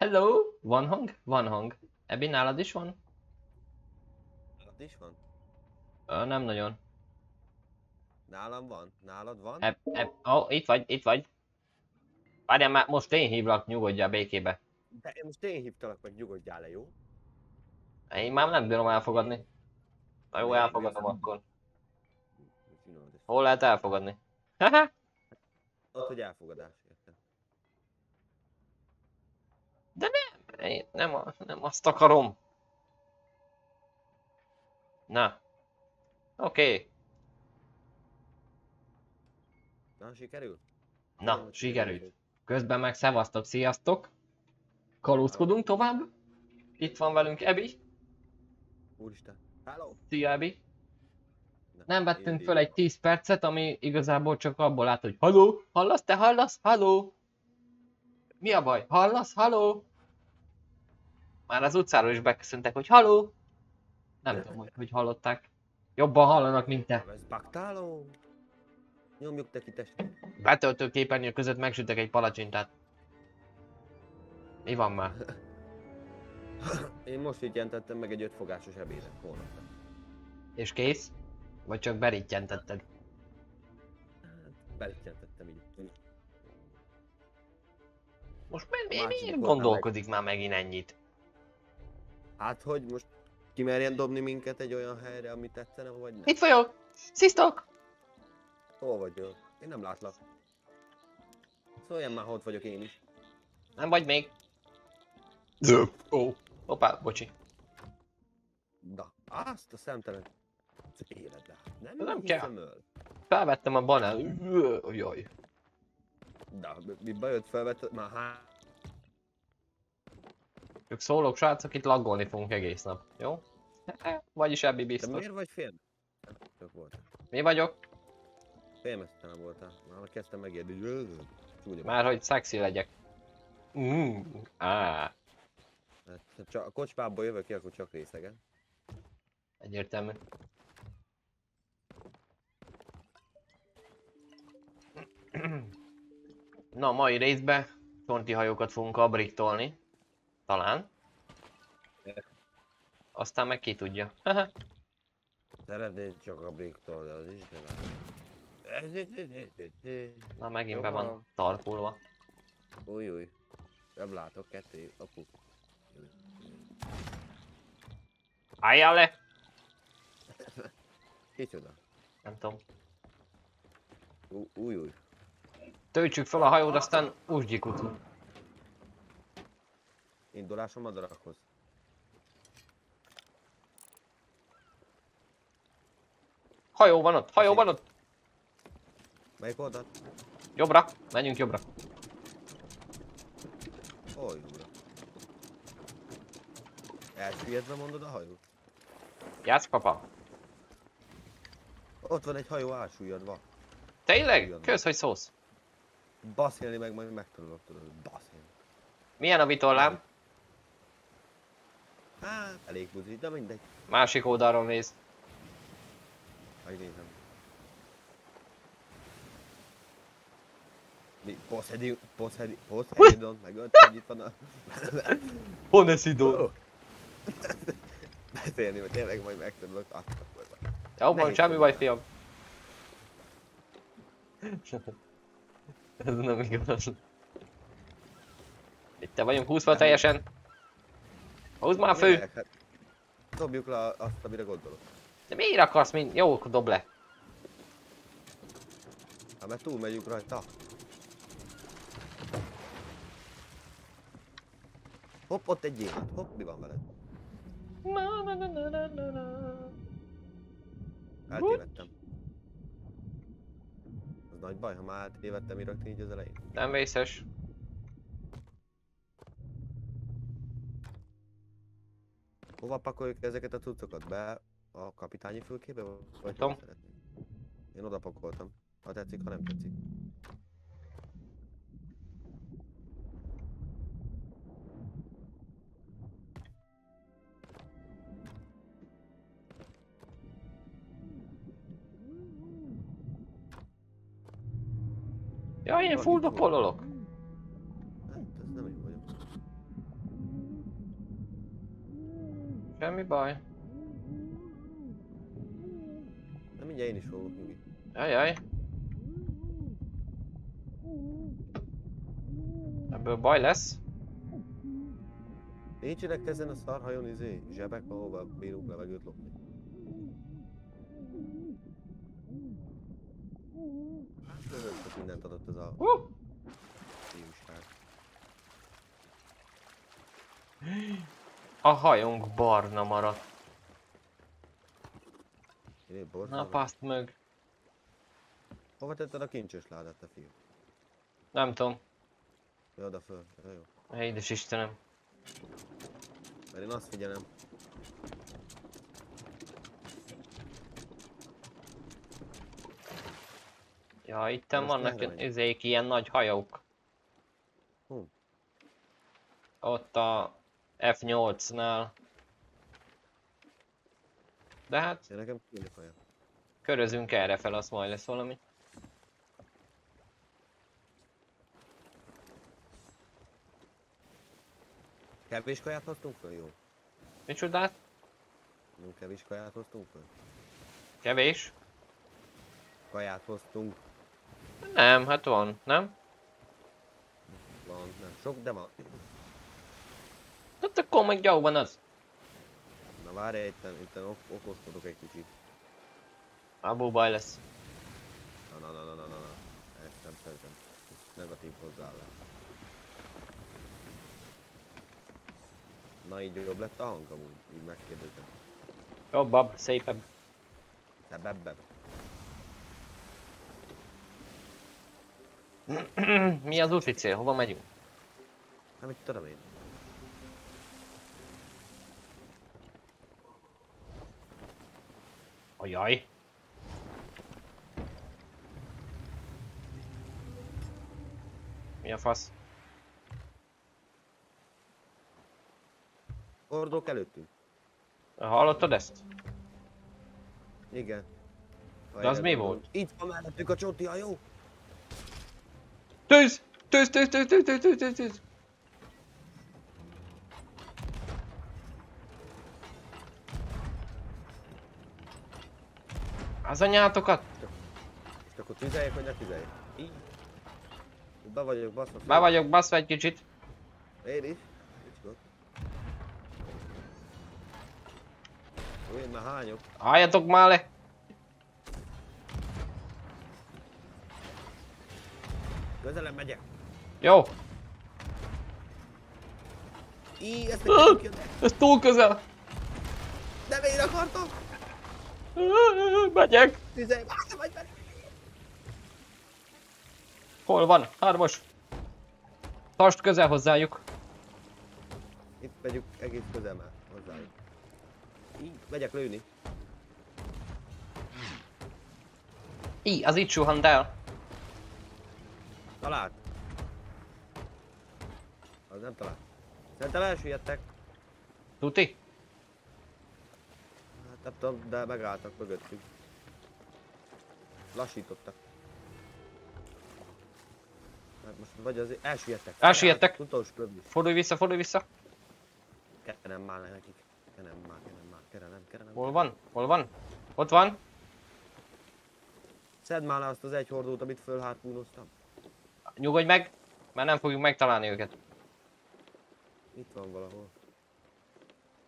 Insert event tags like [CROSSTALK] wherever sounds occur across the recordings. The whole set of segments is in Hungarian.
Hello? Van hang? Van hang. Ebi, nálad is van? Ott is van? Ö, nem nagyon. Nálam van? Nálad van? Eb, eb, ó, oh, itt vagy, itt vagy. Várjál már, most én hívlak, nyugodjál békébe. De én most én hívtalak meg, nyugodjál le, jó? Én már nem bírom elfogadni. Na jó, elfogadom akkor. Hol lehet elfogadni? Haha. Ott, hogy elfogadás, érted? Én nem, a- nem azt akarom. Na. Oké. Okay. Na, sikerül? Na, Nem, sikerült. Közben meg szevasztok, sziasztok. Kalózkodunk tovább. Itt van velünk Ebi. Úristen. Hello! Szia Ebi. Nem vettünk föl egy 10 percet, ami igazából csak abból állt, hogy Halló, hallasz, te hallasz, halló? Mi a baj? Hallasz, halló? Már az utcáról is beköszöntek, hogy halló? Nem tudom, hogy, hogy hallották. Jobban hallanak, mint te. Ez baktáló! Nyomjuk te ki testvére. Betöltő képernyő között megsütek egy palacsintát. Mi van már? Én most így jelentettem meg egy ötfogásos ebédet holnap. És kész? Vagy csak berítjentetted? Belitjentettem így. Most mi, mi, miért gondolkodik már megint ennyit? Hát, hogy most kimerjen dobni minket egy olyan helyre, ami tetszene, vagy nem? Itt vagyok! Sziasztok! Hol vagyok? Én nem látlak. Szóljon már, hogy vagyok én is. Nem vagy még? Ó. Hoppá, bocsi. Da, azt a szemtelen az életbe. Nem, Nem hiszem öl. Felvettem a banán. Jaj. Da, mi bejött felvett, már há... Csak szólok, srácok, itt laggolni fogunk egész nap. Jó? Vagyis ebbi De biztos. miért vagy fél? Csak volt. Mi vagyok? Félmeztelen voltál. Már kezdtem megérni. Már hogy szexi legyek. Mm. Á, Hát, csak a kocsmából jövök ki, akkor csak részegen. egyértelmű. Na, mai részben csonti hajókat fogunk abriktolni. Talán. Aztán meg ki tudja. Szeretnéd csak a briktól, de az is nem. Na, megint Jó be van tarkulva. Új, új. Nem látok, kettő, apu. Álljál le! [LAUGHS] Kicsoda? Nem tudom. Új, új. Töltsük fel a hajót, aztán úsgyikutu. Indulás a madarakhoz. Hajó van ott, hajó van ott! Melyik oldalt? Jobbra, menjünk jobbra. Ó, jóra. Elsüllyedve mondod a hajót? Játsz, papa. Ott van egy hajó elsüllyedve. Tényleg? Kösz, hogy szólsz. Baszélni meg majd megtanulok tudod, baszélni. Milyen a vitorlám? Hát, elég buzi, de mindegy. Másik oldalról néz. Megnézem. Mi? Poseidon, Poseidon, Poseidon, megölt, hogy itt van a... Honesidon. Beszélni, hogy tényleg majd megtanulok, azt akkor van. Jó, van, semmi baj, fiam. Ez nem igaz. Itt te vagyunk 20 teljesen. Húzd már fő! Minek? Hát, dobjuk le azt, amire gondolok. De miért akarsz mind? Jó, akkor dob le. Hát mert túl megyünk rajta. Hopp, ott egy élet. Hopp, mi van veled? Na, na, na, na, na, na, na. Eltévedtem. Az nagy baj, ha már eltévedtem rögtön így az elején. Nem vészes. Hova pakoljuk ezeket a cuccokat? Be a kapitányi fülkébe? Vagy tudom. Én oda pakoltam. Ha tetszik, ha nem tetszik. Ja, én Van full Semmi baj. Na mindjárt én is fogok nyugi. Ajaj. Ebből baj lesz. Nincsenek ezen a szarhajon izé, zsebek, ahova bírunk levegőt lopni. Hát, nagyon sok mindent adott ez a Uh! fiúság. [GASPS] A hajónk barna maradt. Bort Na, paszt mög. Hova tetted a kincses ládát, te fiú? Nem tudom. Ja, oda föl. Ja, jó. Édes Istenem. Mert én azt figyelem. Ja, itten Most vannak izék, ilyen nagy hajók. Hú. Ott a F8-nál. De hát Én nekem kéne körözünk erre fel, az majd lesz valami. Kevés kaját hoztunk föl? Jó. Micsodát? Nem kevés kaját hoztunk föl? Kevés? Kaját hoztunk. Nem, hát van, nem? Van, nem sok, de van. Hát akkor meg jó van az. Na várj, itten, itten ok okoskodok egy kicsit. Abból baj lesz. Na, na, na, na, na, na, na. Ezt nem szeretem. Negatív hozzáállás. Na így jobb lett a hang amúgy, így megkérdezem. Jobbab, szépebb. Te bebbebb. [CLEARS THROAT] Mi az úti cél? Hova megyünk? Hát mit tudom én? Ajaj. Mi a fasz? Hordók előttünk. Hallottad ezt? Igen. De az mi volt? Itt van mellettük a csoti hajó. Tűz! Tűz, tűz, tűz, tűz, tűz, tűz, tűz, Az anyátokat! És akkor tüzeljek, vagy ne tüzeljek? Így. Be vagyok baszva. Be vagyok baszva egy kicsit. Én is. Én már hányok. Álljatok már le! Közelebb megyek. Jó! Í, ezt. Ez túl közel! Nem én akartam. Megyek! Vagy benne. Hol van? Hármas! Tartsd közel hozzájuk! Itt megyünk egész közel már hozzájuk. Így, megyek lőni. Í, az itt suhant el. Talált. Az nem talált. Szerintem elsüllyedtek. Tuti? Nem tudom, de megálltak mögöttünk. Lassítottak. Hát most vagy az elsüllyedtek. Elsüllyedtek. Utolsó körben. Fordulj vissza, fordulj vissza! Kenem már nekik. Kenem már, kenem már, kenem, kenem. Hol van? Hol van? Ott van? Szedd már le azt az egy hordót, amit fölhátpúnoztam. Nyugodj meg, mert nem fogjuk megtalálni őket. Itt van valahol.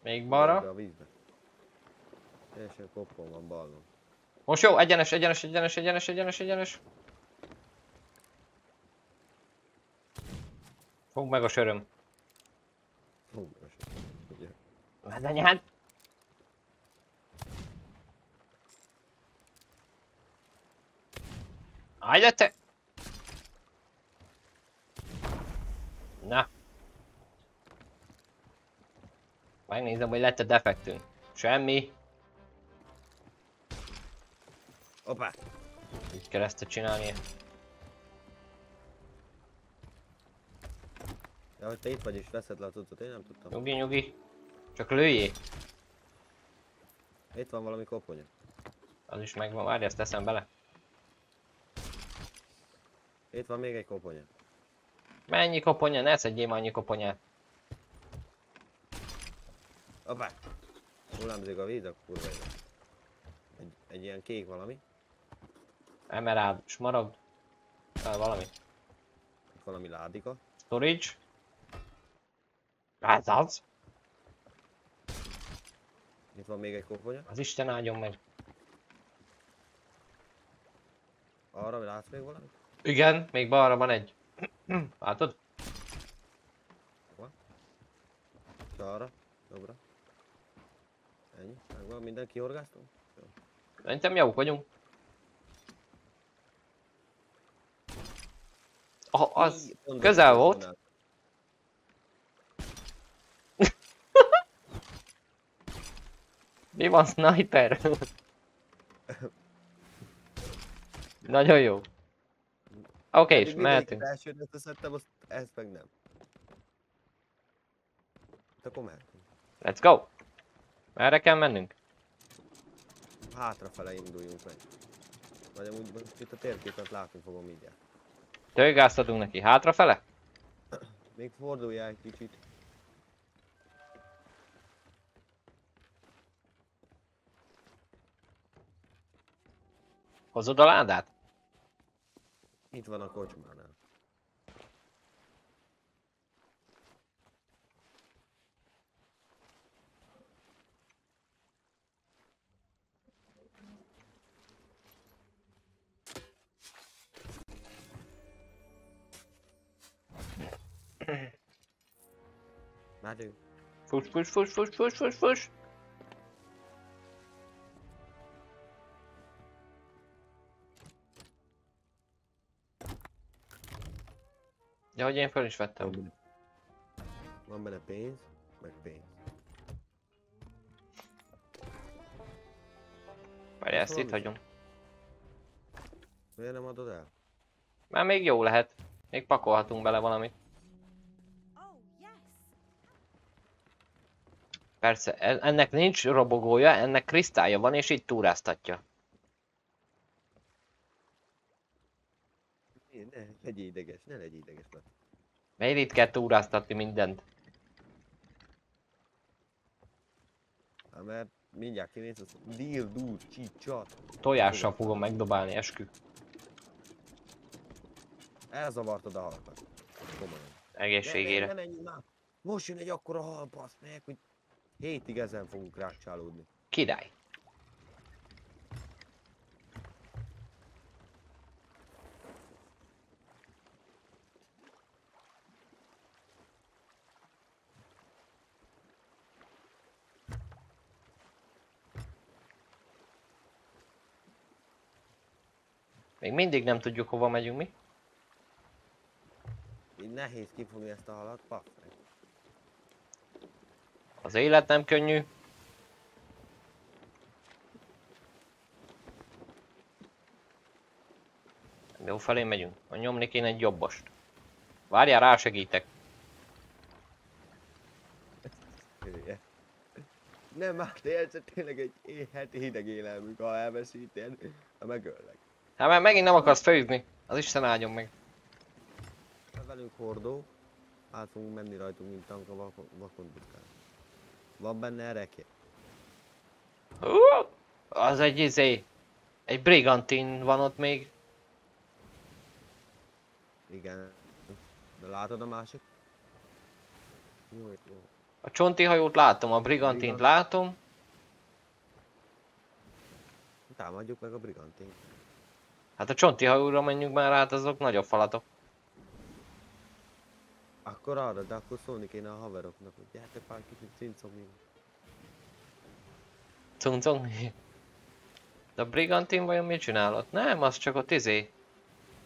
Még balra. A vízbe. Teljesen koppon van ballon. Most jó, egyenes, egyenes, egyenes, egyenes, egyenes, egyenes. Fogd meg a söröm. Hú, most. Ugye. Az anyád! Állj te! Na. Megnézem, hogy lett a defektünk. Semmi. Hoppá! Így kell ezt csinálni. Ja, hogy te itt vagy és veszed le a cuccot, én nem tudtam. Nyugi, nyugi. Csak lőjé. Itt van valami koponya. Az is megvan. Várj, ezt teszem bele. Itt van még egy koponya. Mennyi koponya? Ne szedjél már annyi koponyát. Hoppá! Hullámzik a víz, akkor kurva. Egy, egy ilyen kék valami. Emerald, smaragd. Ah, valami. Valami ládika. Storage. Hát az. Itt van még egy koponya. Az Isten áldjon meg. Arra látsz még valamit? Igen, még balra van egy. [CLEARS THROAT] Látod? És arra? Jobbra. Ennyi. Megvan, mindenki horgáztunk? Szerintem jók vagyunk. Ah, az közel volt. [LAUGHS] Mi van, sniper? [LAUGHS] Nagyon jó. Oké, és Eddig mindegyiket mehetünk. elsőre összeszedtem, azt ezt meg nem. Hát akkor mehetünk. Let's go! Merre kell mennünk? Hátrafele induljunk meg. Vagy amúgy itt a térképet látni fogom mindjárt. Tőgáztatunk neki. Hátrafele? Még forduljál egy kicsit. Hozod a ládát? Itt van a kocsmánál. Megyünk. Fuss, fuss, fuss, fuss, fuss, fuss, fuss. Ja, hogy én fel is vettem. Van benne- Van benne pénz, meg pénz. Várj, ezt itt hagyom. Miért nem adod el? Már még jó lehet. Még pakolhatunk bele valamit. Persze, ennek nincs robogója, ennek krisztálya van, és így túráztatja. Ne, legyél ideges, ne legyél ideges, Miért itt kell túráztatni mindent? Hát mert mindjárt kimész, az deal, dude, csicsat. Tojással fogom megdobálni, eskü. Elzavartad a halakat. Komolyan. Egészségére. Ne, ne, ne. Most jön egy akkora hal, basz meg, hogy hétig ezen fogunk rákcsálódni. Király. Még mindig nem tudjuk hova megyünk mi. Így nehéz kifogni ezt a halat, paff meg. Az élet nem könnyű. Jó felé megyünk. A nyomni kéne egy jobbost. Várjál, rá segítek. Nem, hát érzed tényleg egy é- heti hideg élelmük, ha elveszíted, ha megöllek. Hát mert megint nem akarsz főzni. Az Isten áldjon meg. Velünk hordó, át fogunk menni rajtunk, mint tank a vakon, vakon. Van benne erekje? Hú, az egy izé. Egy brigantin van ott még. Igen. De látod a másik? Jó, jó. A csonti hajót látom, a brigantint Brigant. látom. Támadjuk meg a brigantint. Hát a csonti hajóra menjünk már át, azok nagyobb falatok. Akkor arra, de akkor szólni kéne a haveroknak, hogy gyertek pár kicsit cincogni. Cungcung. De a brigantin vajon mit csinál ott? Nem, az csak ott izé.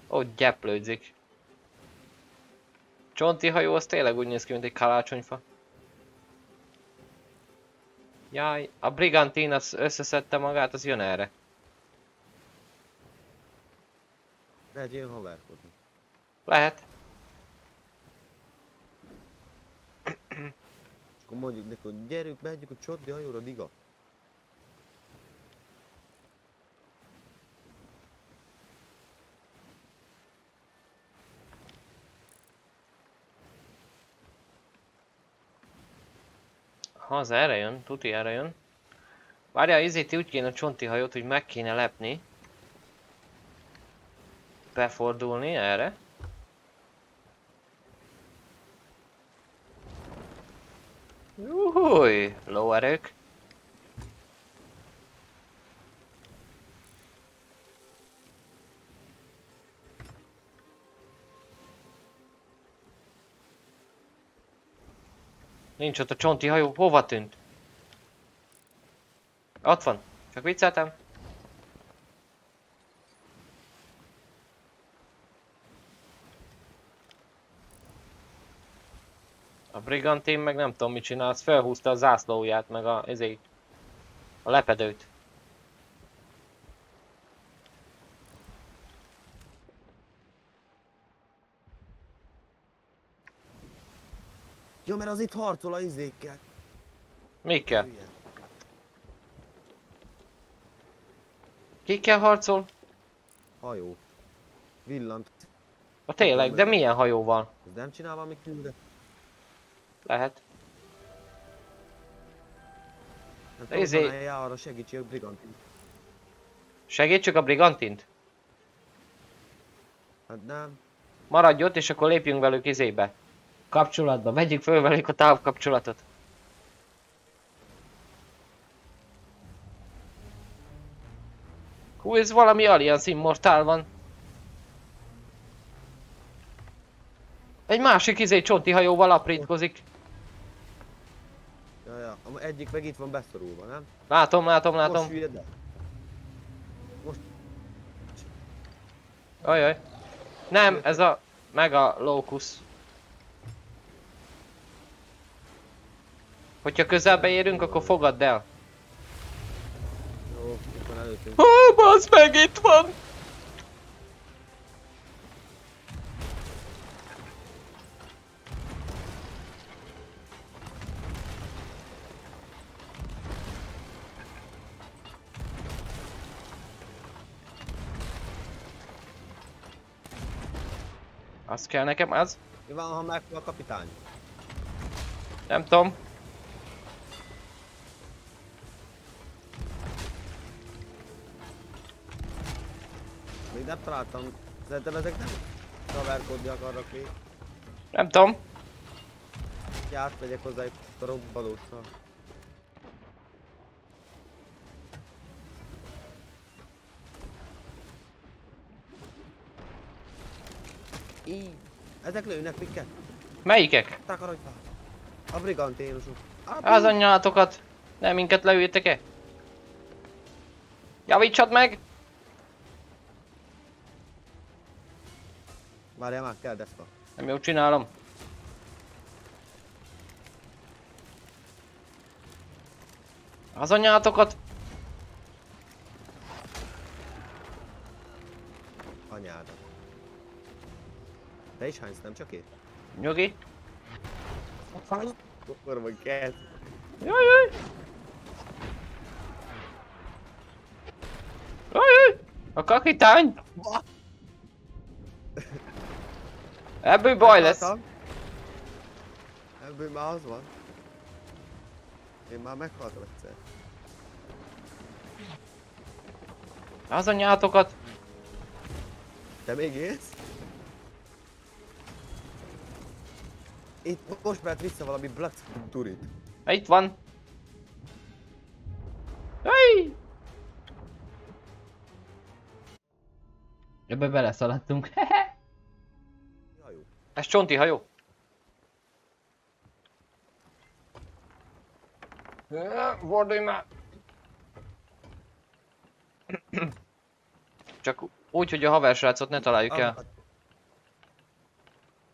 Ott gyeplődzik. Csonti hajó az tényleg úgy néz ki, mint egy kalácsonyfa. Jaj, a brigantin az összeszedte magát, az jön erre. Lehet jön haverkodni. Lehet. Akkor mondjuk neki, hogy gyerünk, menjünk a csoddi hajóra, diga. Ha az erre jön, tuti erre jön. Várjál, izét úgy kéne a csonti hajót, hogy meg kéne lepni. Befordulni erre. Júj, lóerők. Nincs ott a csonti hajó, hova tűnt? Ott van, csak vicceltem. A brigantén meg nem tudom mit csinál, az felhúzta a zászlóját, meg a, ezért, a lepedőt. Ja, mert az itt harcol a izékkel. Mikkel? Kikkel harcol? Hajó. Villant. A tényleg, de milyen hajóval? Ez nem csinál valami küldet? Lehet. Hát izé- arra segítsék a brigantin. Segítsük a brigantint? Hát nem. Maradj ott, és akkor lépjünk velük izébe. Kapcsolatba, vegyük föl velük a távkapcsolatot. Hú, ez valami Alliance Immortal van. Egy másik izé csonti hajóval aprítkozik. A egyik meg itt van beszorulva, nem? Látom, látom, látom. Most hülyed le. Ajaj. Nem, ez a Mega Locus. Hogyha közelbe érünk, akkor fogadd el. Ó, bazd meg, itt van! Az kell nekem, az? Mi van, ha meg a kapitány? Nem tudom. Még nem találtam. Szerintem ezek nem kaverkodni akarnak még. Nem tudom. Hogy átmegyek hozzájuk a robbanókkal. Így. Ezek lőnek minket. Melyikek? Takarodj. A briganténusok. Az anyjátokat! Nem minket leültek-e? Javítsad meg! Várjál már, kell deszka. Nem jó csinálom. Az anyátokat! Te is hánysz, nem csak én? Nyugi. Akkor van kell. Jaj, jaj! Jaj, jaj! A kapitány! [LAUGHS] Ebből baj lesz. Ebből már az van. Én már meghaltam egyszer. Az anyátokat! Te még élsz? Itt most mert vissza valami Black Turit. Itt van. Jaj! Ebbe beleszaladtunk. [LAUGHS] Ja, jó. Ez csonti hajó. Fordulj már! Csak úgy, hogy a haversrácot ne találjuk el.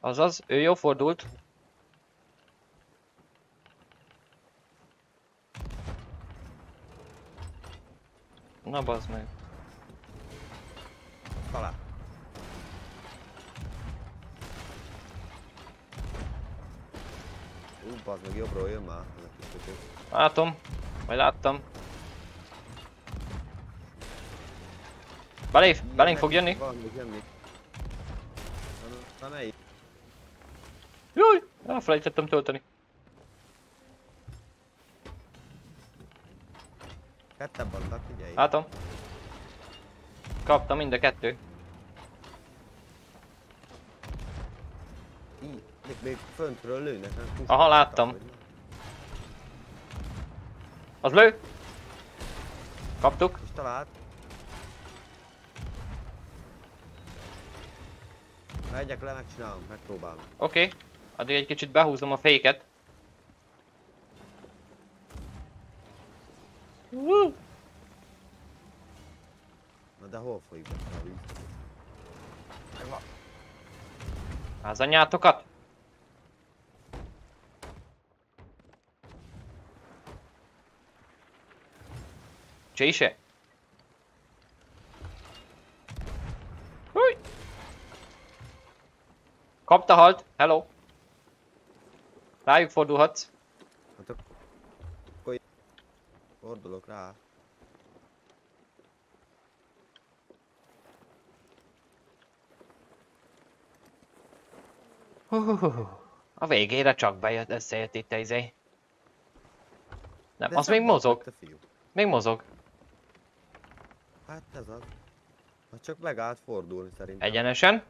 Azaz, ő jó fordult. Na bazd meg. Talán. Ú, bazd meg jobbról jön már. Ez a kis kötő. Látom. Vagy láttam. Belév, belénk fog jönni. Még jönni. Na, melyik? Jaj, elfelejtettem tölteni. Ketten vannak, figyelj. Látom. Kaptam mind a kettő. Így, még, még föntről lőnek. Aha, láttam. Az lő! Kaptuk. És talált. Megyek le, megcsinálom, megpróbálom. Oké. Okay. Addig egy kicsit behúzom a féket. Woo! Na de hol folyik be a víz? Az anyátokat? Csíse? Húj! Kapta halt, hello! Rájuk fordulhatsz. Hát akkor... Fordulok rá. Hú, A végére csak bejött, összejött itt izé. Nem, De az még mozog. Még mozog. Hát ez az. Ha csak megállt fordulni szerintem. Egyenesen.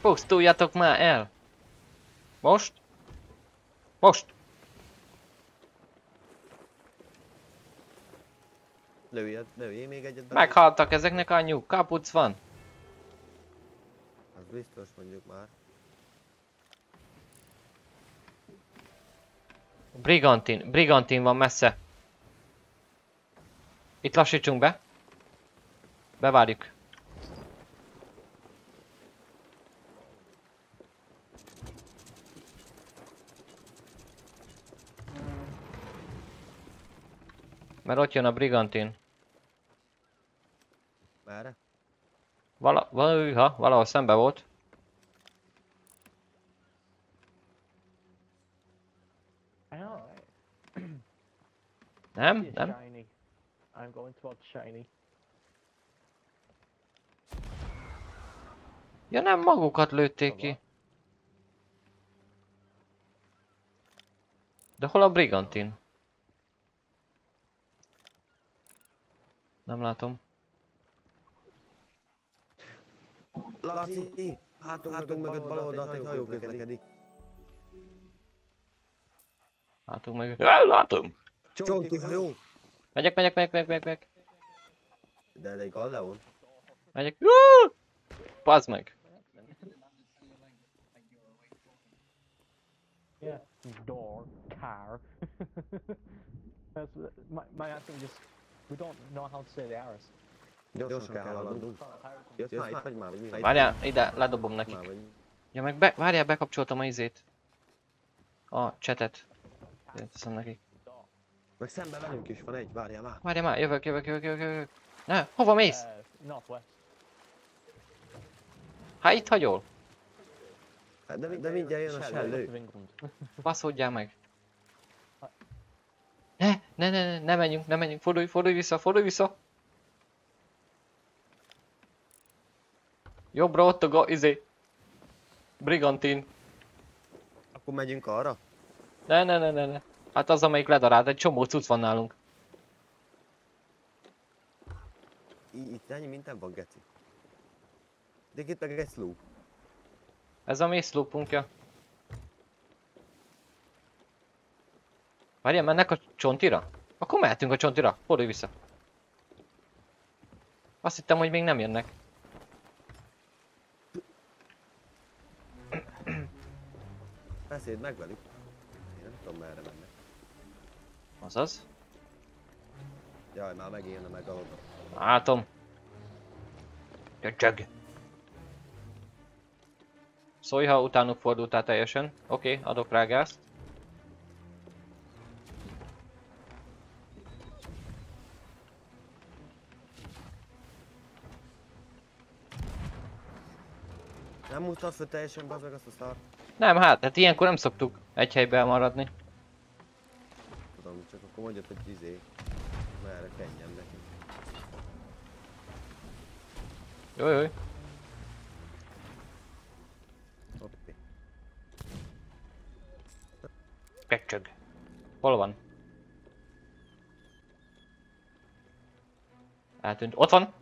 Pusztuljatok már el! Most? Most! Lőjed, lőjél még egyet be. Meghaltak ezeknek anyjuk, kapuc van. Az biztos mondjuk már. Brigantin, Brigantin van messze. Itt lassítsunk be. Bevárjuk. Mert ott jön a Brigantin. Merre? Vala, vala, valahol szembe volt. Nem? Nem? shiny. I'm going towards shiny. Ja nem, magukat lőtték ki. De hol a Brigantin? Nem látom. Laci! Hátunk, hátunk mögött bal oldalt egy hajó közlekedik. Látunk meg. Ja, látom. Csonti hajó! Megyek, megyek, megyek, megyek, megyek, megyek. De egy Galleon. Megyek. Jú! Pazd meg. Yeah. Door, car. [LAUGHS] That's, my, my accent just. We don't know how to say the R's. Gyorsan kell haladnunk. Jössz már, itt vagy már, vagy mi? Várjál, ide, ledobom nekik. Ja meg be, várjál, bekapcsoltam a izét. A chatet. Teszem nekik. Meg szembe velünk is van egy, várjál már. Várjál már, jövök, jövök, jövök, jövök, jövök. Ne, hova mész? Uh. Hát itt hagyol. Hát de, de mindjárt jön a sellő. Baszódjál meg. Ne, ne, ne, ne, ne menjünk, ne menjünk, fordulj, fordulj vissza, fordulj vissza. Jobbra ott a ga, izé. Brigantin. Akkor megyünk arra? Ne, ne, ne, ne, ne. Hát az, amelyik ledarált, egy csomó cucc van nálunk. I- Itt ennyi minden van, geci. De itt egy sloop. Ez a mi Várjál, mennek a csontira? Akkor mehetünk a csontira, fordulj vissza. Azt hittem, hogy még nem jönnek. Beszéld meg velük. Én nem tudom merre mennek. Azaz. Jaj, már megint jön a. Látom. Csöcsög. Szólj, ha utánuk fordultál teljesen. Oké, okay, adok rá gázt. Nem mutat fel teljesen bazd meg azt a szart. Nem, hát, hát ilyenkor nem szoktuk egy helyben maradni. Tudom, csak akkor mondjad, hogy izé. Merre kenjen neki. Jó, jó. Hoppé. Kecsög. Hol van? Eltűnt. Ott van!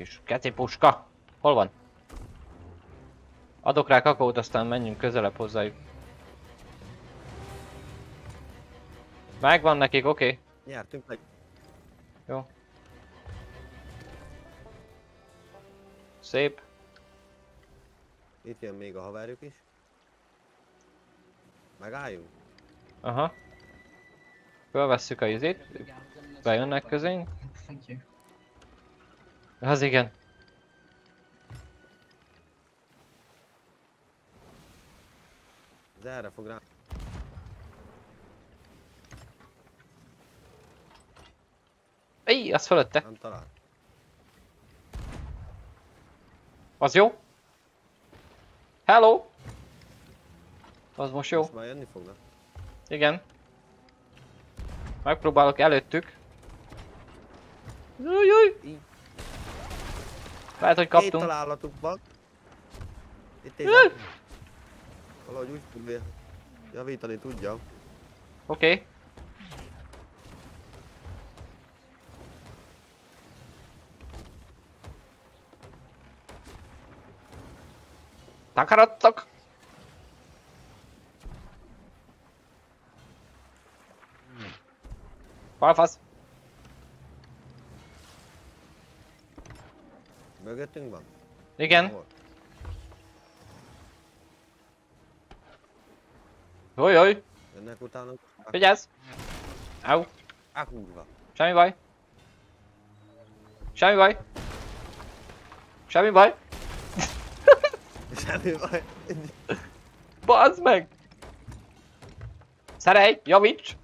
Kis kecipuska. Hol van? Adok rá kakaót, aztán menjünk közelebb hozzájuk. Megvan nekik, oké. Okay. Nyertünk meg. Jó. Szép. Itt jön még a haverjuk is. Megálljunk. Aha. Fölvesszük a izét, bejönnek közénk. Thank you. Az igen. Ez erre fog rá. Ej, az fölötte. Nem talál. Az jó? Hello! Az most jó. Most már jönni fognak. Igen. Megpróbálok előttük. Jújjúj! Lehet, hogy Két kaptunk. találatuk van. Itt Jaj! Valahogy úgy tudja javítani tudja. Oké. Okay. Takarodtok! Falfasz! Mögöttünk van? Igen. Jaj, jaj! Jönnek utánuk. Vigyázz! Au! Á, kurva. Semmi baj! Semmi baj! Semmi baj! Semmi baj. Bazd meg! Szerej, javíts!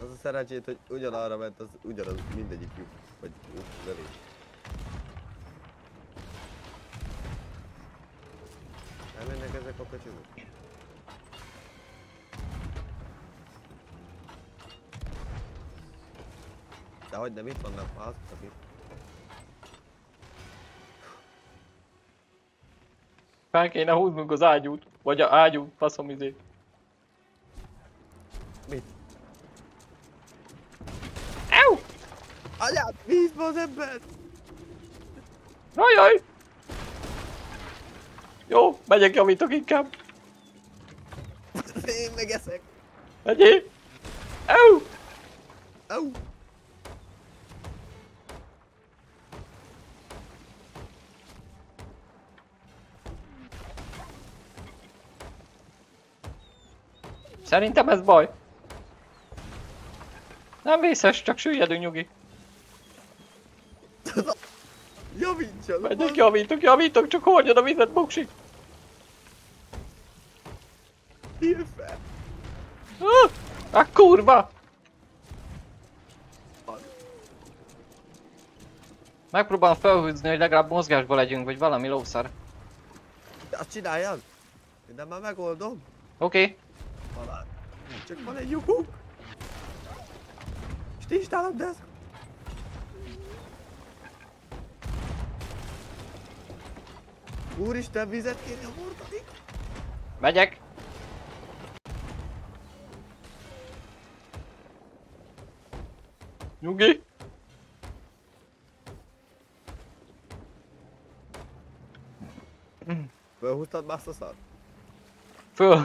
Az a szerencsét, hogy ugyanarra ment, az ugyanaz mindegyik lyuk. Vagy lyuk, lövés. Elmennek ezek a kocsimok? De hogy nem itt vannak, az, aki... Fel kéne húznunk az ágyút. Vagy a ágyú, faszom izé. Mit? Anyád, vízbe az ember! Ajaj! Jó, megyek, javítok inkább. Én meg eszek! Megyél! Ew! Au! Szerintem ez baj. Nem vészes, csak süllyedünk nyugi. Megyek, javítok, javítok, csak hordjad a vizet, buksi. Írj fel! Ah, ah, kurva! Megpróbálom felhúzni, hogy legalább mozgásba legyünk, vagy valami lószar. Azt csináljad! De már megoldom. Oké, okay. Talán. Csak van egy lyukunk. És ti is nálad, de ez... Úristen, vizet kéne hordani. megyek. Nyugi. Fölhúztad már azt a? Föl.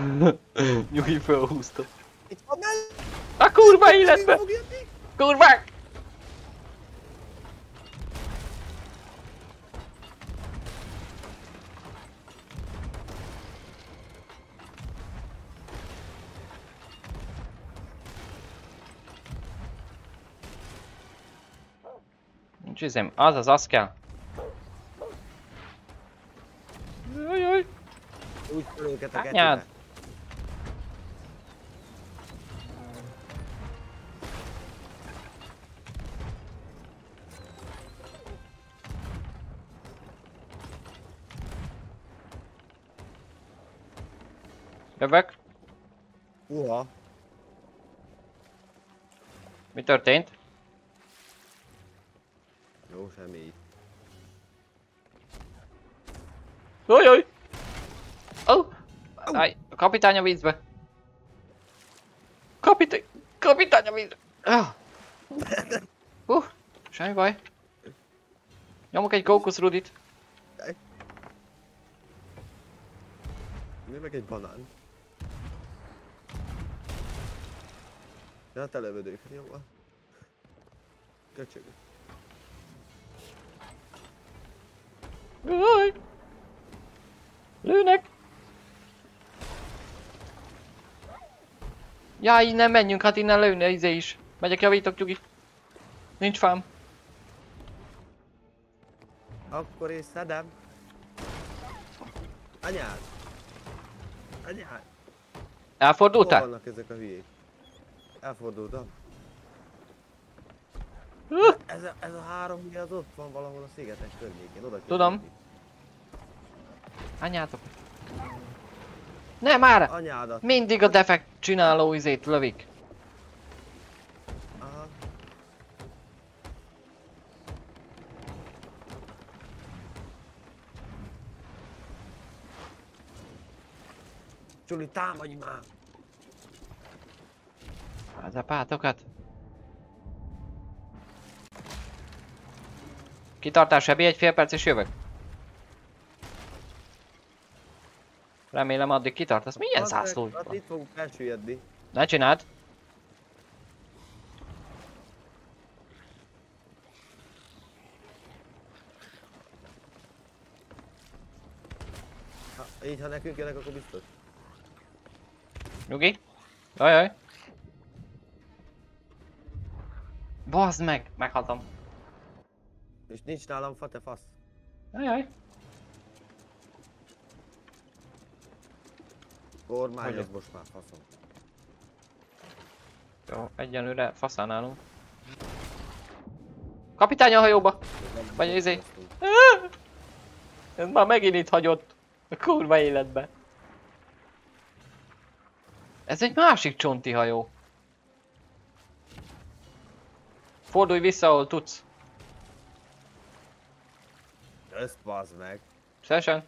[LAUGHS] Nyugi fölhúzta. Itt van mell... A kurva jönni? Kurvák! Nincs az az, az kell. Jaj, Úgy föl őket a Anyád. Jövök. Uha. Mi történt? Semmi. Ojoj! Ó! Oh. Aj, a kapitány a vízbe! Kapitány! Kapitány a vízbe! Ah. Uh, semmi baj. Nyomok egy kókuszrudit. Mi meg egy banán? Ja, te lövödők, jó van. Köcsög. Jaj! Lőnek! Jaj, innen menjünk, hát innen lőne izé is. Megyek, javítok, nyugi. Nincs fám. Akkor is szedem. Anyád! Anyád! Hol Elfordultál? vannak ezek a hülyék? Elfordultam. Ez a, ez a három hülye az ott van valahol a szigetek környékén, oda Tudom. anyátok. Nem már! Anyádat. Mindig a defekt csináló izét lövik. Aha. Csuli, támadj már! Az a pátokat. Kitartás sebi egy fél perc és jövök. Remélem addig kitartasz. Milyen zászló Hát itt fogunk elsüllyedni. Ne csináld! Ha, így, ha nekünk jönnek, akkor biztos. Nyugi. Ajaj. Bazd meg! Meghaltam. És nincs nálam fa, te fasz. Ajaj. Kormány az most már faszom. Jó, egyenlőre faszán állunk. Kapitány a hajóba! Vagy izé. Ez már megint itt hagyott. A kurva életbe. Ez egy másik csonti hajó. Fordulj vissza, ahol tudsz. Ezt bazd meg. Szesen.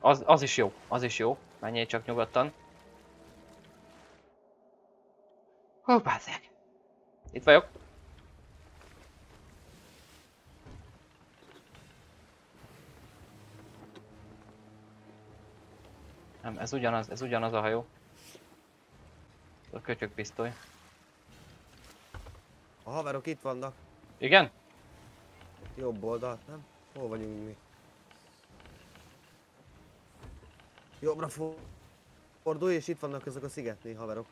Az, az is jó, az is jó. Menjél csak nyugodtan. Hó, bázzeg. Itt vagyok. Nem, ez ugyanaz, ez ugyanaz a hajó. A kötyökpisztoly. A haverok itt vannak. Igen? Jobb oldalt, nem? Hol vagyunk mi? Jobbra fo- fordulj, és itt vannak ezek a szigetné haverok.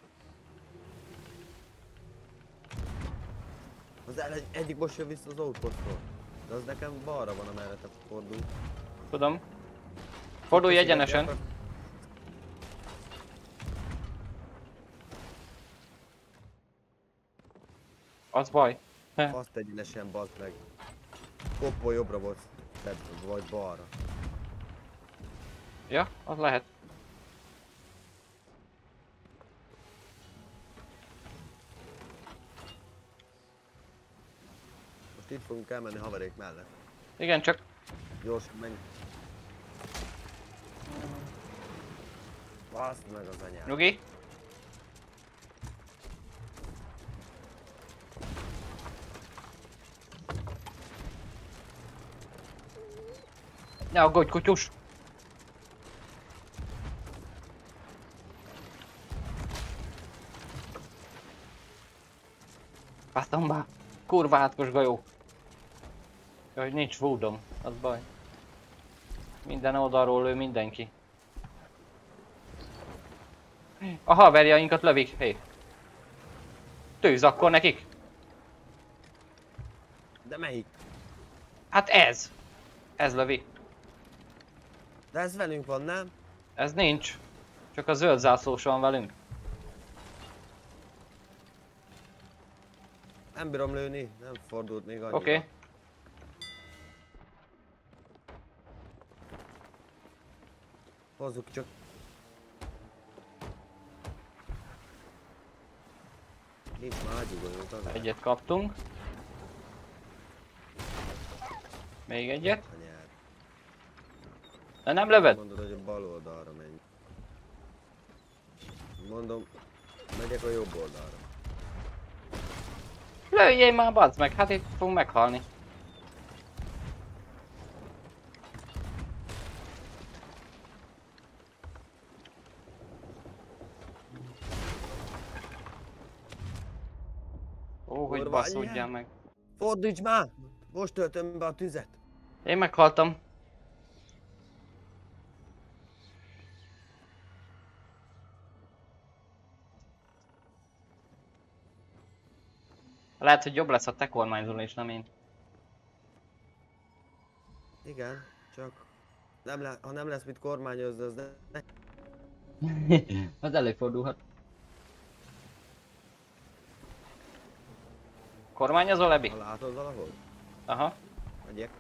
Az el, egy, egyik most jön vissza az outpostról. De az nekem balra van, amerre te fordulj. Tudom. Fordulj egyenesen. akar- Az baj. Azt egyenesen bazd meg. Koppol jobbra volt, tehát vagy balra. Ja, az lehet. Most itt fogunk elmenni haverék mellett. Igen, csak Gyorsan menj. Baszd meg az anyát. nyugi. Ne aggódj, kutyus! Basztomba! Kurva átkos gajó! Jaj, nincs woodom, az baj. Minden oldalról lő mindenki. A haverjainkat lövik, hé. Tűz akkor nekik. De melyik? Hát ez. Ez lövi. De ez velünk van, nem? Ez nincs. Csak a zöld zászlós van velünk. Nem bírom lőni, nem fordult még annyira. Oké. Okay. Hozzuk csak. Nincs már ágyugolót Egyet kaptunk. Még egyet. De nem lövöd? Mondod, hogy a bal oldalra menj. Mondom, megyek a jobb oldalra. Lőjél már, bazd meg, hát itt fogunk meghalni. Ó, hogy baszódjál meg. Fordíts már! Most töltöm be a tüzet. Én meghaltam. Lehet, hogy jobb lesz a te kormányzol és nem én. Igen, csak nem le, ha nem lesz mit kormányozni, az ne, ne. [LAUGHS] Az előfordulhat. Kormányozol, Ebi? Ha látod valahol, Aha. megyek.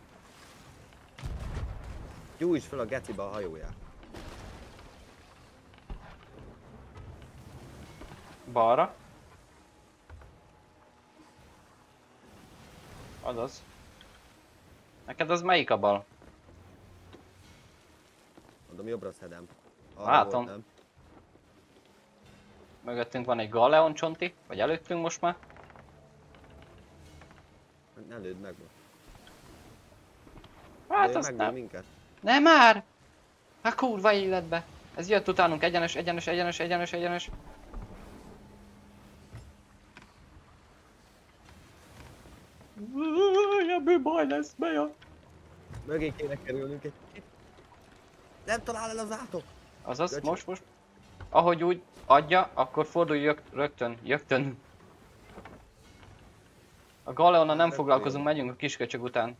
Gyújts fel a gecibe a hajóját. Balra. Azaz. Neked az melyik a bal? Mondom, jobbra szedem. Arra Látom. volt, nem? Mögöttünk van egy Galeon csonti, vagy előttünk most már. Ne lőd meg most. Hát azt meg nem. minket. Nem már! Hát kurva életbe! Ez jött utánunk, egyenes, egyenes, egyenes, egyenes, egyenes. Ebből baj lesz, bejön. Mögé kéne kerülnünk egy kicsit. Nem talál el az átok. Azaz, Köcsög. most, most. Ahogy úgy adja, akkor fordulj jök, rögtön, jögtön. A Galeonnal nem foglalkozunk, megyünk a kisköcsög után.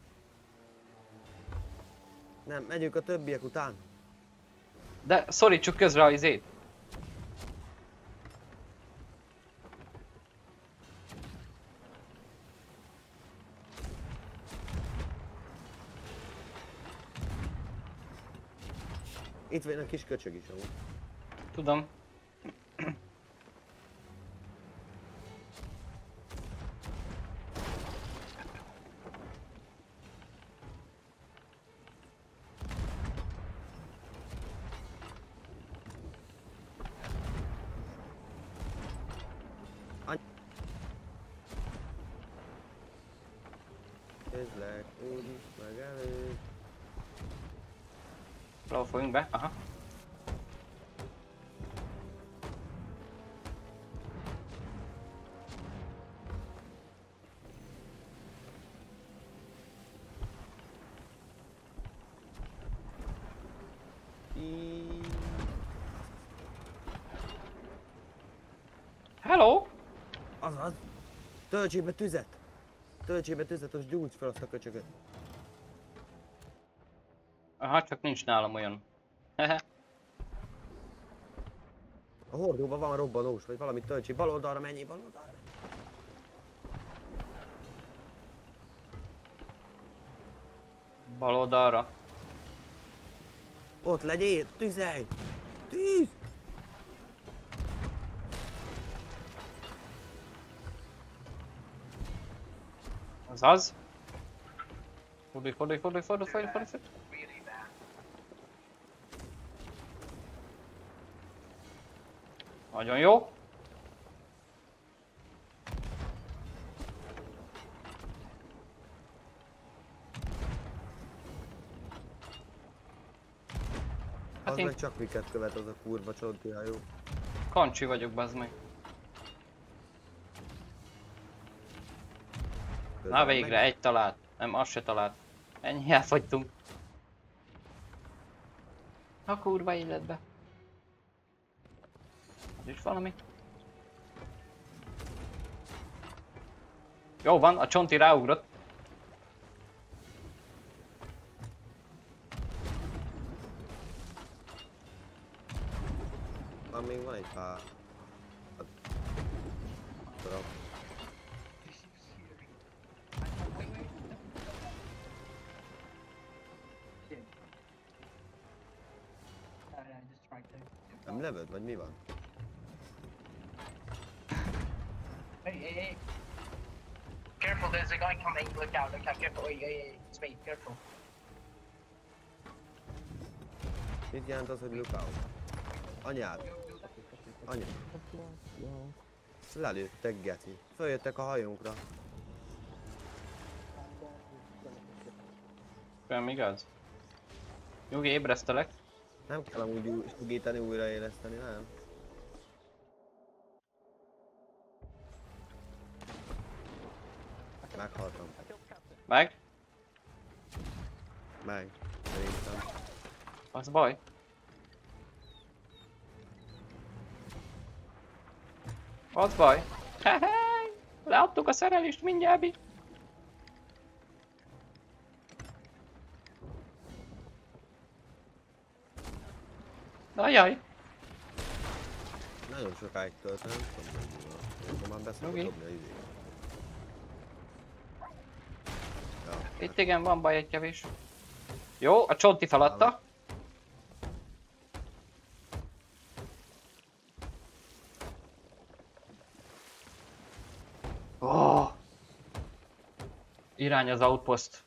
Nem, megyünk a többiek után. De szorítsuk közre a izét. Itt van a kis köcsög is. Tudom. Folyunk be, aha. Í- Hello! Azaz. Töltsék be tüzet. Töltsék be tüzet, az gyújts fel azt a köcsögöt. Aha, csak nincs nálam olyan. A hordóban van robbanós, vagy valamit töltsék. Bal oldalra menjél, bal oldalra. Bal oldalra. Ott legyél, tüzelj! Tűz! Azaz. Fordulj, fordulj, fordulj, fordulj, fordulj, fordulj, fordulj. Nagyon jó. Hát Az én meg csak miket követ az a kurva csonti hajó. kancsi vagyok, bazd meg. Na végre, meg. egy talált. Nem, azt se talált. Ennyi elfogytunk. A kurva életbe. Is valami. Jó van, a csonti ráugrott. Van még van egy pár. Darab. Nem lövöd, vagy mi van? Hey. Careful, there's a guy coming. Look out, look out, careful. Hey, hey, hey, it's me, careful. Mit jelent az, hogy lookout? Anyád, anya. Lelőttek, geci. Följöttek a hajónkra. Nem igaz? Nyugi, ébresztelek. Nem kell amúgy új- sugítani, újraéleszteni, nem? Meghaltam. Meg? Meg. Szerintem. Az baj. Az baj. Hehe, leadtuk a szerelést mindjárt. Bi. Ajaj, Nagyon sokáig töltem, nem tudom, hogy van. Akkor már beszélek Oké. dobni a izét. Ja, itt igen van baj egy kevés. Jó, a csonti feladta. Oh. Irány az outpost.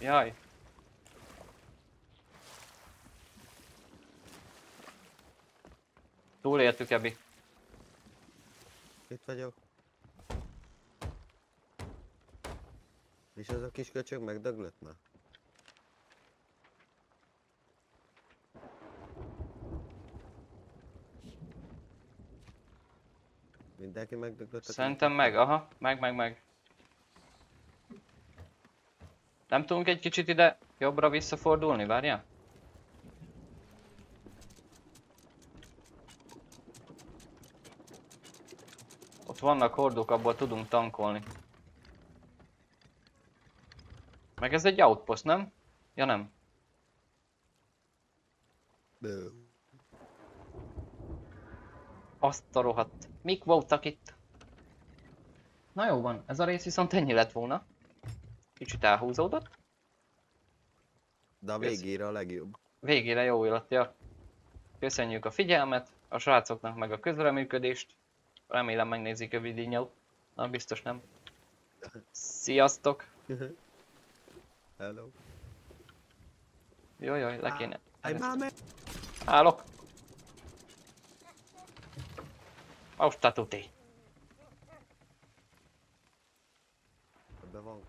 Jaj. Túléltük, Ebi. Itt vagyok. És ez a kis köcsög megdöglött már? Mindenki megdöglött a Szerintem meg, aha, meg, meg, meg. Nem tudunk egy kicsit ide jobbra visszafordulni, várjál? Ott vannak hordók, abból tudunk tankolni. Meg ez egy outpost, nem? Ja nem. Bő. Azt a rohadt. Mik voltak itt? Na jó van, ez a rész viszont ennyi lett volna. Kicsit elhúzódott. De a végére a legjobb. Végére jó lett, ja. Köszönjük a figyelmet, a srácoknak meg a közreműködést. Remélem megnézik a videót. Na, biztos nem. Sziasztok! [LAUGHS] Hello. Jaj, jaj, le kéne. Állj már meg! Állok! Most a tuti. Ebben van